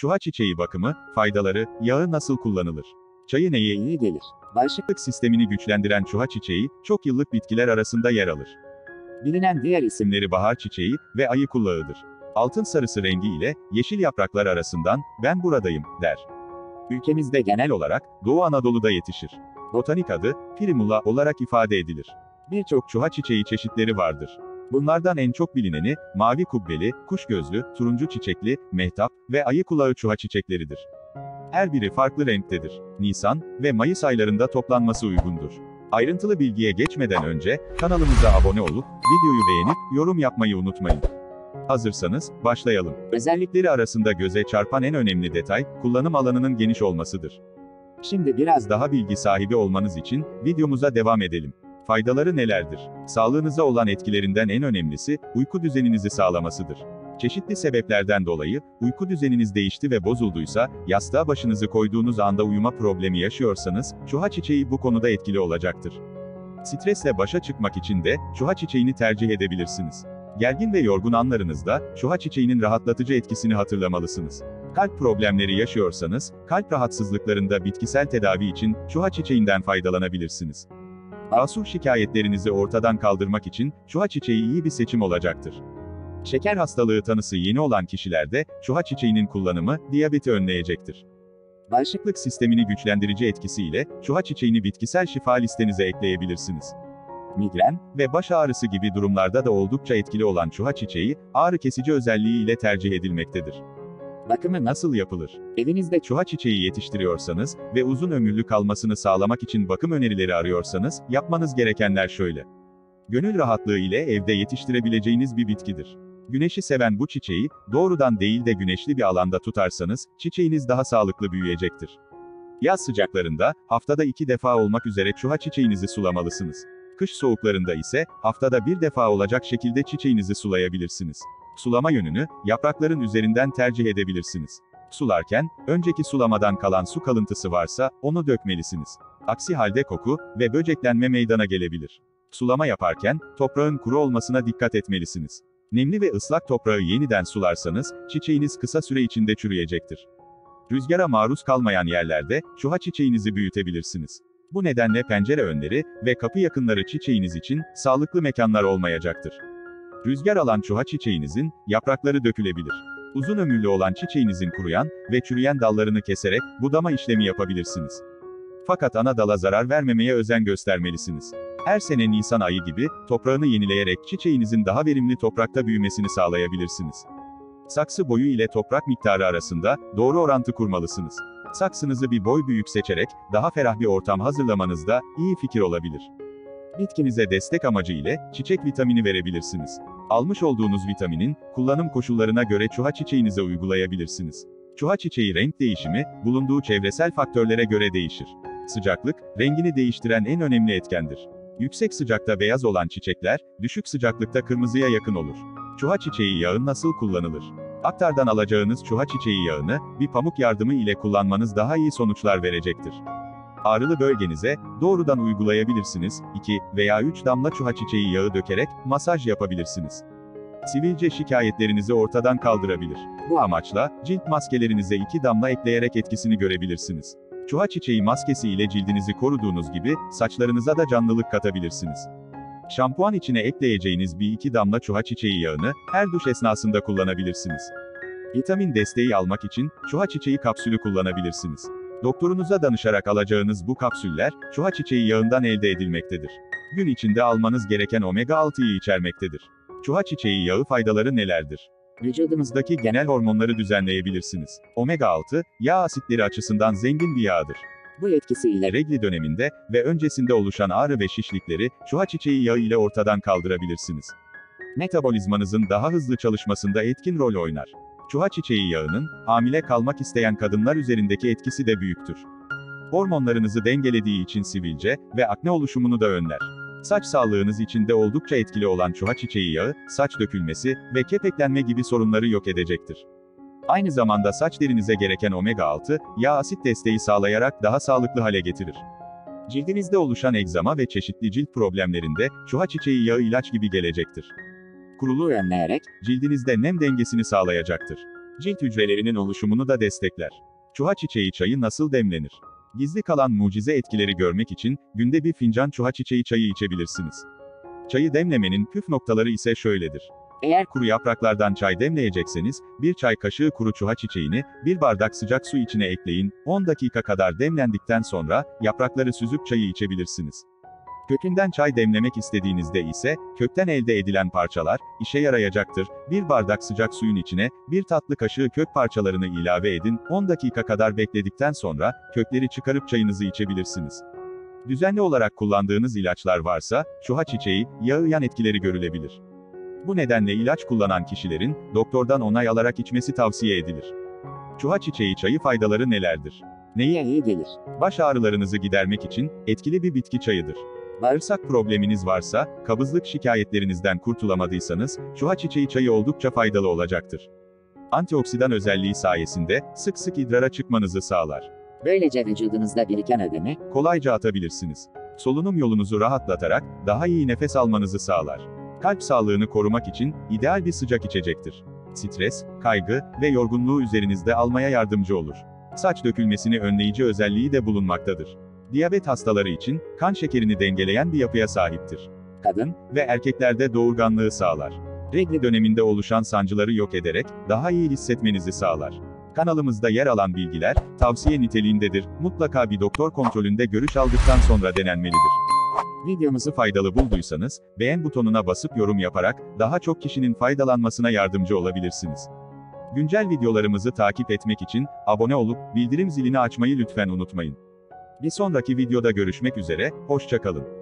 Çuha çiçeği bakımı, faydaları, yağı nasıl kullanılır? Çayı neye iyi gelir? Bağışıklık sistemini güçlendiren çuha çiçeği, çok yıllık bitkiler arasında yer alır. Bilinen diğer isim İsimleri bahar çiçeği ve ayı kullağıdır. Altın sarısı rengi ile, yeşil yapraklar arasından, ben buradayım, der. ülkemizde genel Genel olarak, Doğu Anadolu'da yetişir. Botanik adı, primula olarak ifade edilir. Birçok çuha çiçeği çeşitleri vardır. Bunlardan en çok bilineni, mavi kubbeli, kuş gözlü, turuncu çiçekli, mehtap ve ayı kulağı çuha çiçekleridir. Her biri farklı renktedir. Nisan ve Mayıs aylarında toplanması uygundur. Ayrıntılı bilgiye geçmeden önce, kanalımıza abone olup, videoyu beğenip, yorum yapmayı unutmayın. Hazırsanız, başlayalım. Özellikleri arasında göze çarpan en önemli detay, kullanım alanının geniş olmasıdır. şimdi biraz Daha bilgi sahibi olmanız için, videomuza devam edelim. Faydaları nelerdir? Sağlığınıza olan etkilerinden en önemlisi, uyku düzeninizi sağlamasıdır. Çeşitli sebeplerden dolayı, uyku düzeniniz değişti ve bozulduysa, yastığa başınızı koyduğunuz anda uyuma problemi yaşıyorsanız, çuha çiçeği bu konuda etkili olacaktır. Stresle başa çıkmak için de, çuha çiçeğini tercih edebilirsiniz. Gergin ve yorgun anlarınızda, çuha çiçeğinin rahatlatıcı etkisini hatırlamalısınız. Kalp problemleri yaşıyorsanız, kalp rahatsızlıklarında bitkisel tedavi için, çuha çiçeğinden faydalanabilirsiniz. Basur şikayetlerinizi ortadan kaldırmak için, çuha çiçeği iyi bir seçim olacaktır. Şeker hastalığı tanısı yeni olan kişilerde, çuha çiçeğinin kullanımı, diyabeti önleyecektir. Bağışıklık sistemini güçlendirici etkisiyle, çuha çiçeğini bitkisel şifa listenize ekleyebilirsiniz. Migren ve baş ağrısı gibi durumlarda da oldukça etkili olan çuha çiçeği, ağrı kesici özelliği ile tercih edilmektedir. Bakımı Nasıl yapılır? evinizde Çuha çiçeği yetiştiriyorsanız ve uzun ömürlü kalmasını sağlamak için bakım önerileri arıyorsanız, yapmanız gerekenler şöyle. Gönül rahatlığı ile evde yetiştirebileceğiniz bir bitkidir. Güneşi seven bu çiçeği, doğrudan değil de güneşli bir alanda tutarsanız, çiçeğiniz daha sağlıklı büyüyecektir. Yaz sıcaklarında, haftada iki defa olmak üzere çuha çiçeğinizi sulamalısınız. Kış soğuklarında ise, haftada bir defa olacak şekilde çiçeğinizi sulayabilirsiniz. Sulama yönünü, yaprakların üzerinden tercih edebilirsiniz. Sularken, önceki sulamadan kalan su kalıntısı varsa, onu dökmelisiniz. Aksi halde koku ve böceklenme meydana gelebilir. Sulama yaparken, toprağın kuru olmasına dikkat etmelisiniz. Nemli ve ıslak toprağı yeniden sularsanız, çiçeğiniz kısa süre içinde çürüyecektir. Rüzgara maruz kalmayan yerlerde, çuha çiçeğinizi büyütebilirsiniz. Bu nedenle pencere önleri ve kapı yakınları çiçeğiniz için, sağlıklı mekanlar olmayacaktır. Rüzgar alan çuha çiçeğinizin, yaprakları dökülebilir. Uzun ömürlü olan çiçeğinizin kuruyan ve çürüyen dallarını keserek, budama işlemi yapabilirsiniz. Fakat ana dala zarar vermemeye özen göstermelisiniz. Her sene Nisan ayı gibi, toprağını yenileyerek çiçeğinizin daha verimli toprakta büyümesini sağlayabilirsiniz. Saksı boyu ile toprak miktarı arasında, doğru orantı kurmalısınız. Saksınızı bir boy büyük seçerek, daha ferah bir ortam hazırlamanız da, iyi fikir olabilir. Bitkinize destek amacı ile, çiçek vitamini verebilirsiniz. Almış olduğunuz vitaminin, kullanım koşullarına göre çuha çiçeğinize uygulayabilirsiniz. Çuha çiçeği renk değişimi, bulunduğu çevresel faktörlere göre değişir. Sıcaklık, rengini değiştiren en önemli etkendir. Yüksek sıcakta beyaz olan çiçekler, düşük sıcaklıkta kırmızıya yakın olur. Çuha çiçeği yağı nasıl kullanılır? Aktardan alacağınız çuha çiçeği yağını, bir pamuk yardımı ile kullanmanız daha iyi sonuçlar verecektir. Ağrılı bölgenize, doğrudan uygulayabilirsiniz, 2 veya 3 damla çuha çiçeği yağı dökerek, masaj yapabilirsiniz. Sivilce şikayetlerinizi ortadan kaldırabilir. Bu amaçla, cilt maskelerinize 2 damla ekleyerek etkisini görebilirsiniz. Çuha çiçeği maskesi ile cildinizi koruduğunuz gibi, saçlarınıza da canlılık katabilirsiniz. Şampuan içine ekleyeceğiniz bir iki damla çuha çiçeği yağını, her duş esnasında kullanabilirsiniz. Vitamin desteği almak için, çuha çiçeği kapsülü kullanabilirsiniz. Doktorunuza danışarak alacağınız bu kapsüller, çuha çiçeği yağından elde edilmektedir. Gün içinde almanız gereken omega 6'yı içermektedir. Çuha çiçeği yağı faydaları nelerdir? Vücudunuzdaki genel hormonları düzenleyebilirsiniz. Omega 6, yağ asitleri açısından zengin bir yağdır. bu etkisiyle Regli döneminde ve öncesinde oluşan ağrı ve şişlikleri, çuha çiçeği yağı ile ortadan kaldırabilirsiniz. Metabolizmanızın daha hızlı çalışmasında etkin rol oynar. Çuha çiçeği yağının, hamile kalmak isteyen kadınlar üzerindeki etkisi de büyüktür. Hormonlarınızı dengelediği için sivilce ve akne oluşumunu da önler. Saç sağlığınız için de oldukça etkili olan çuha çiçeği yağı, saç dökülmesi ve kepeklenme gibi sorunları yok edecektir. Aynı zamanda saç derinize gereken omega 6, yağ asit desteği sağlayarak daha sağlıklı hale getirir. Cildinizde oluşan egzama ve çeşitli cilt problemlerinde, çuha çiçeği yağı ilaç gibi gelecektir. Kuruluğu önleyerek Cildinizde nem dengesini sağlayacaktır. Cilt hücrelerinin oluşumunu da destekler. Çuha çiçeği çayı nasıl demlenir? Gizli kalan mucize etkileri görmek için, günde bir fincan çuha çiçeği çayı içebilirsiniz. Çayı demlemenin püf noktaları ise şöyledir. Eğer kuru yapraklardan çay demleyecekseniz, bir çay kaşığı kuru çuha çiçeğini, bir bardak sıcak su içine ekleyin, 10 dakika kadar demlendikten sonra, yaprakları süzüp çayı içebilirsiniz. Kökünden çay demlemek istediğinizde ise, kökten elde edilen parçalar, işe yarayacaktır. Bir bardak sıcak suyun içine, bir tatlı kaşığı kök parçalarını ilave edin, 10 dakika kadar bekledikten sonra, kökleri çıkarıp çayınızı içebilirsiniz. Düzenli olarak kullandığınız ilaçlar varsa, çuha çiçeği, yağı yan etkileri görülebilir. Bu nedenle ilaç kullanan kişilerin, doktordan onay alarak içmesi tavsiye edilir. Çuha çiçeği çayı faydaları nelerdir? Neye iyi gelir? Baş ağrılarınızı gidermek için, etkili bir bitki çayıdır. Bağırsak probleminiz varsa, kabızlık şikayetlerinizden kurtulamadıysanız, çuha çiçeği çayı oldukça faydalı olacaktır. Antioksidan özelliği sayesinde, sık sık idrara çıkmanızı sağlar. Böylece vücudunuzda biriken ödemi, Kolayca atabilirsiniz. Solunum yolunuzu rahatlatarak, daha iyi nefes almanızı sağlar. Kalp sağlığını korumak için, ideal bir sıcak içecektir. Stres, kaygı ve yorgunluğu üzerinizde almaya yardımcı olur. Saç dökülmesini önleyici özelliği de bulunmaktadır. Diyabet hastaları için, kan şekerini dengeleyen bir yapıya sahiptir. kadın, Ve erkeklerde doğurganlığı sağlar. Regl döneminde oluşan sancıları yok ederek, daha iyi hissetmenizi sağlar. Kanalımızda yer alan bilgiler, tavsiye niteliğindedir, mutlaka bir doktor kontrolünde görüş aldıktan sonra denenmelidir. Videomuzu faydalı bulduysanız, beğen butonuna basıp yorum yaparak, daha çok kişinin faydalanmasına yardımcı olabilirsiniz. Güncel videolarımızı takip etmek için, abone olup, bildirim zilini açmayı lütfen unutmayın. Bir sonraki videoda görüşmek üzere, hoşçakalın.